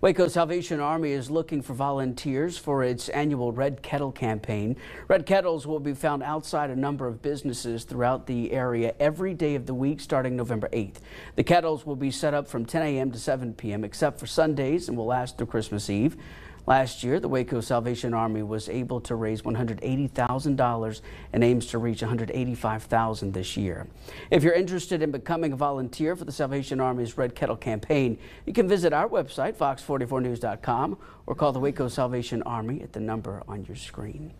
Waco Salvation Army is looking for volunteers for its annual Red Kettle campaign. Red Kettles will be found outside a number of businesses throughout the area every day of the week starting November 8th. The kettles will be set up from 10 a.m. to 7 p.m. except for Sundays and will last through Christmas Eve. Last year, the Waco Salvation Army was able to raise $180,000 and aims to reach 185,000 this year. If you're interested in becoming a volunteer for the Salvation Army's Red Kettle campaign, you can visit our website, fox44news.com, or call the Waco Salvation Army at the number on your screen.